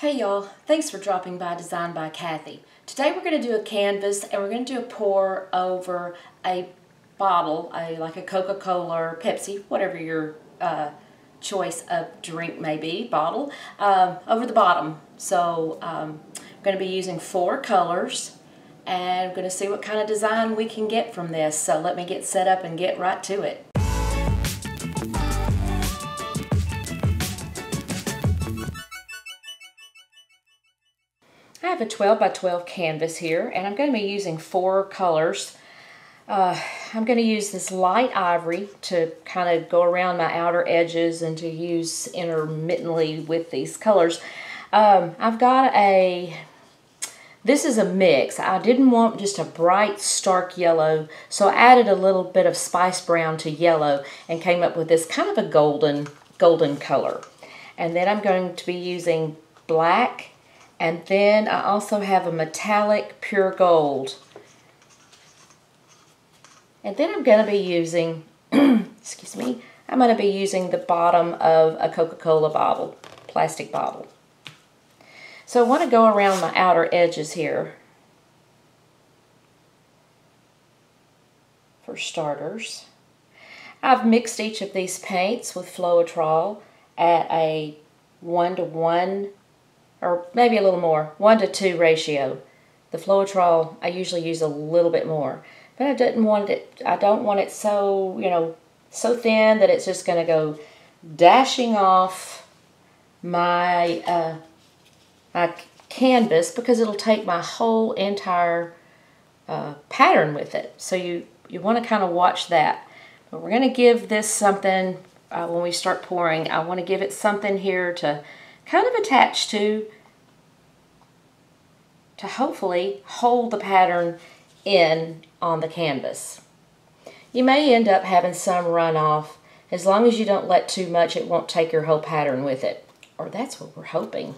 Hey y'all, thanks for dropping by Designed by Kathy. Today we're going to do a canvas and we're going to do a pour over a bottle, a like a Coca-Cola or Pepsi, whatever your uh, choice of drink may be, bottle, um, over the bottom. So um, I'm going to be using four colors and I'm going to see what kind of design we can get from this. So let me get set up and get right to it. Have a 12 by 12 canvas here and I'm going to be using four colors. Uh, I'm going to use this light ivory to kind of go around my outer edges and to use intermittently with these colors. Um, I've got a, this is a mix. I didn't want just a bright stark yellow so I added a little bit of spice brown to yellow and came up with this kind of a golden, golden color. And then I'm going to be using black and then I also have a metallic pure gold. And then I'm going to be using, excuse me, I'm going to be using the bottom of a Coca-Cola bottle, plastic bottle. So I want to go around my outer edges here. For starters. I've mixed each of these paints with Floetrol at a one to one or maybe a little more, one to two ratio. The Floetrol, I usually use a little bit more, but I didn't want it, I don't want it so, you know, so thin that it's just going to go dashing off my, uh, my canvas because it'll take my whole entire uh, pattern with it. So you, you want to kind of watch that. But we're going to give this something, uh, when we start pouring, I want to give it something here to kind of attach to to hopefully hold the pattern in on the canvas. You may end up having some runoff. As long as you don't let too much, it won't take your whole pattern with it. Or that's what we're hoping.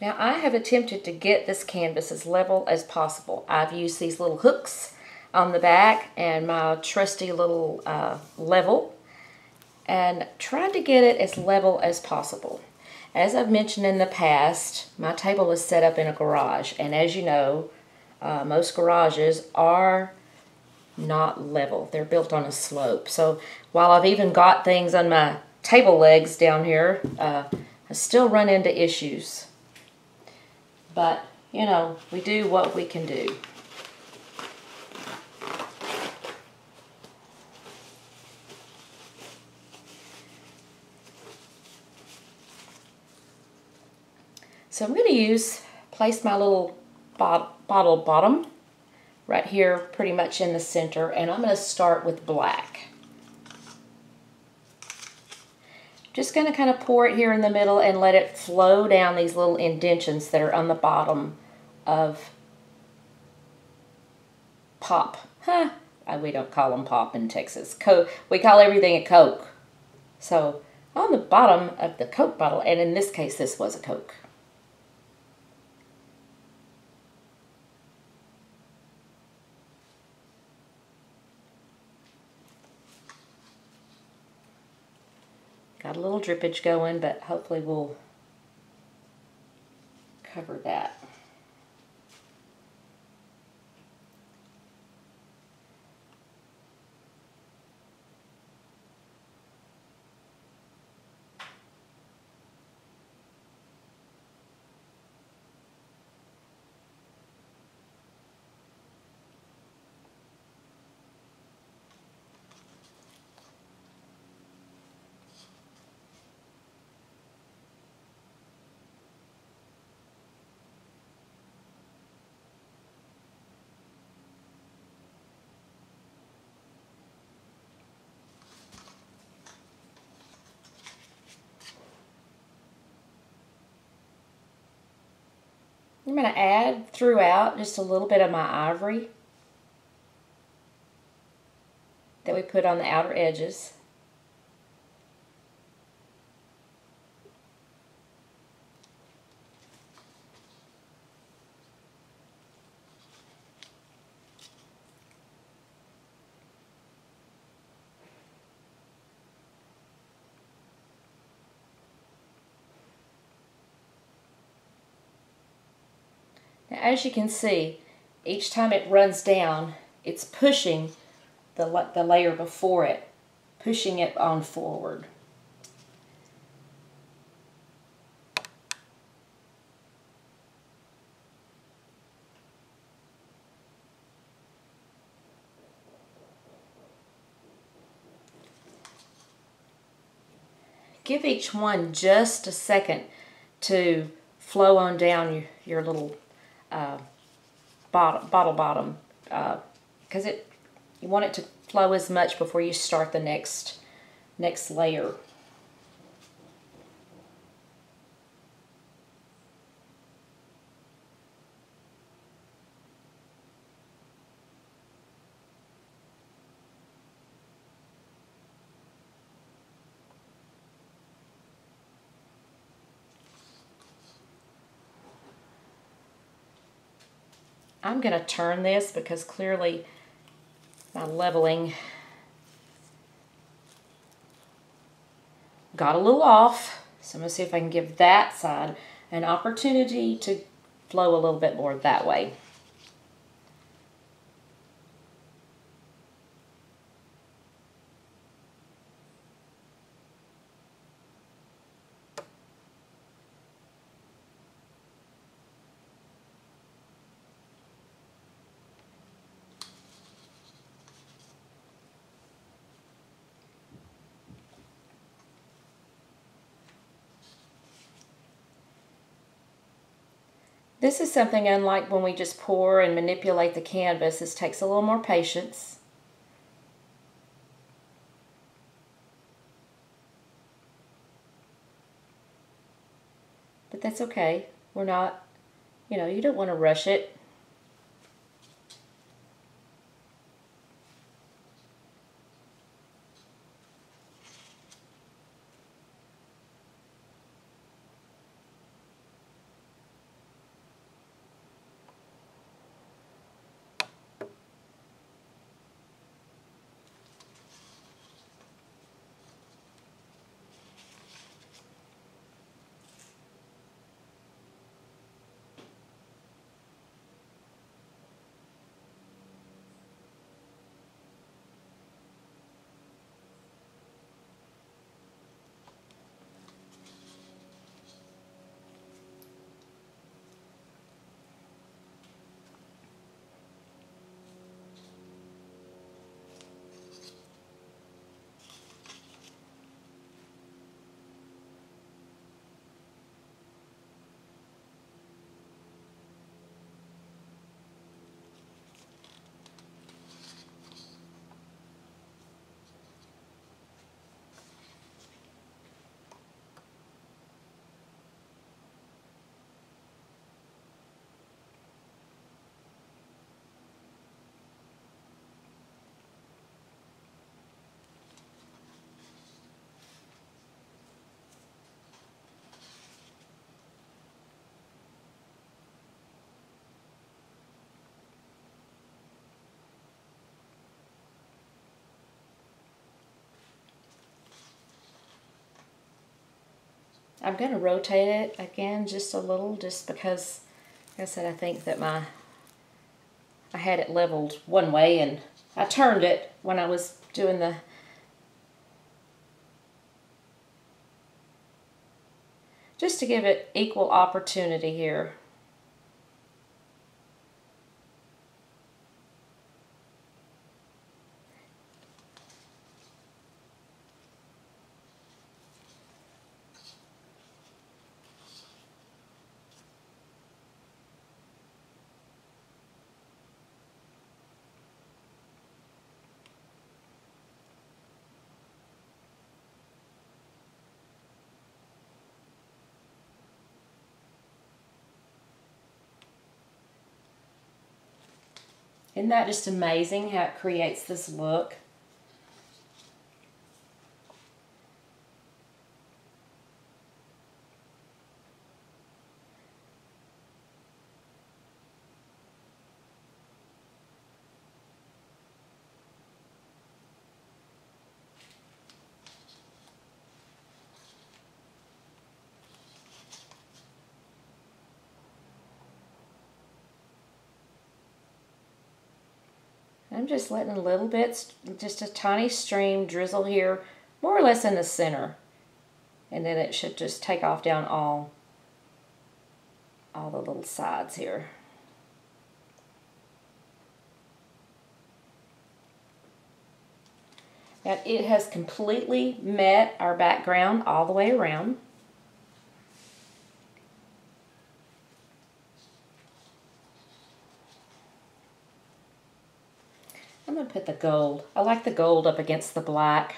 Now I have attempted to get this canvas as level as possible. I've used these little hooks on the back and my trusty little uh, level and tried to get it as level as possible. As I've mentioned in the past, my table is set up in a garage and as you know, uh, most garages are not level. They're built on a slope. So while I've even got things on my table legs down here, uh, I still run into issues. But, you know, we do what we can do. So I'm going to use, place my little bot bottle bottom right here pretty much in the center and I'm going to start with black. Just going to kind of pour it here in the middle and let it flow down these little indentions that are on the bottom of pop. Huh. Uh, we don't call them pop in Texas. Coke. We call everything a Coke. So on the bottom of the Coke bottle, and in this case this was a Coke. Got a little drippage going, but hopefully we'll cover that. I'm going to add throughout just a little bit of my ivory that we put on the outer edges. As you can see, each time it runs down, it's pushing the, the layer before it, pushing it on forward. Give each one just a second to flow on down your, your little uh, bottle, bottle bottom because uh, it you want it to flow as much before you start the next next layer. I'm going to turn this because clearly my leveling got a little off. So I'm going to see if I can give that side an opportunity to flow a little bit more that way. This is something unlike when we just pour and manipulate the canvas. This takes a little more patience. But that's okay. We're not, you know, you don't want to rush it. I'm going to rotate it again just a little just because, like I said, I think that my, I had it leveled one way and I turned it when I was doing the, just to give it equal opportunity here. Isn't that just amazing how it creates this look? I'm just letting a little bit, just a tiny stream drizzle here, more or less in the center. And then it should just take off down all, all the little sides here. Now it has completely met our background all the way around. I'm going to put the gold. I like the gold up against the black.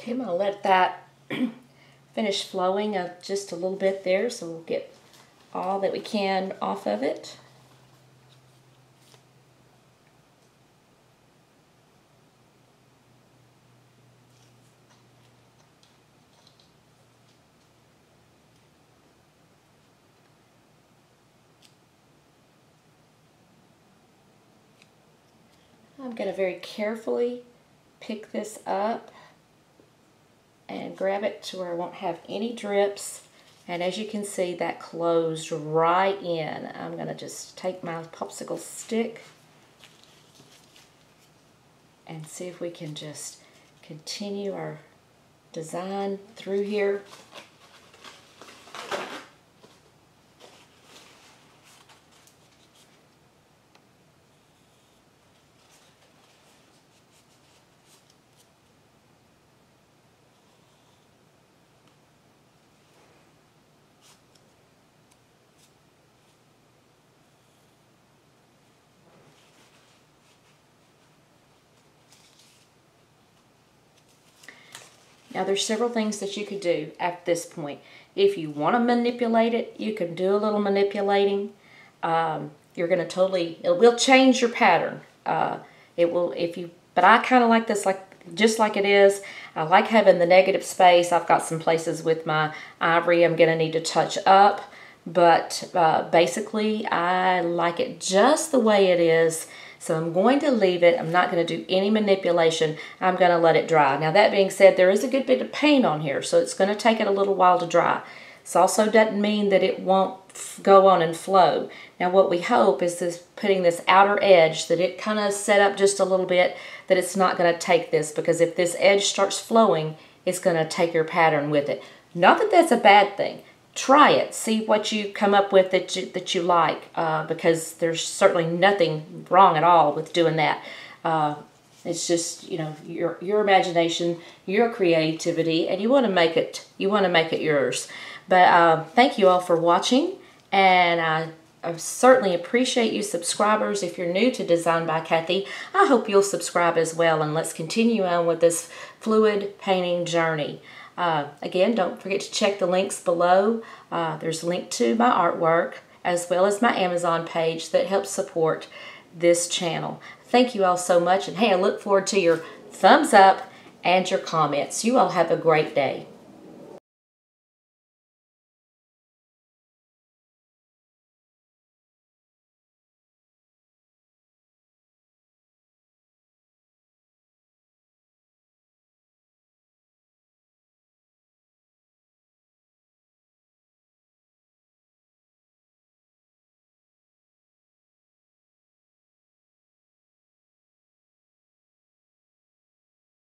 Okay, I'm going to let that finish flowing up just a little bit there so we'll get all that we can off of it. I'm going to very carefully pick this up and grab it to where I won't have any drips. And as you can see, that closed right in. I'm going to just take my popsicle stick and see if we can just continue our design through here. Now there's several things that you could do at this point. If you want to manipulate it, you can do a little manipulating. Um, you're going to totally, it will change your pattern. Uh, it will, if you, but I kind of like this like just like it is. I like having the negative space. I've got some places with my ivory I'm going to need to touch up. But uh, basically, I like it just the way it is. So I'm going to leave it. I'm not going to do any manipulation. I'm going to let it dry. Now that being said, there is a good bit of paint on here, so it's going to take it a little while to dry. This also doesn't mean that it won't go on and flow. Now what we hope is this putting this outer edge that it kind of set up just a little bit that it's not going to take this because if this edge starts flowing it's going to take your pattern with it. Not that that's a bad thing try it. See what you come up with that you, that you like uh, because there's certainly nothing wrong at all with doing that. Uh, it's just you know your your imagination, your creativity, and you want to make it you want to make it yours. But uh, thank you all for watching, and I, I certainly appreciate you subscribers. If you're new to Designed by Kathy, I hope you'll subscribe as well, and let's continue on with this fluid painting journey. Uh, again, don't forget to check the links below. Uh, there's a link to my artwork as well as my Amazon page that helps support this channel. Thank you all so much. And hey, I look forward to your thumbs up and your comments. You all have a great day.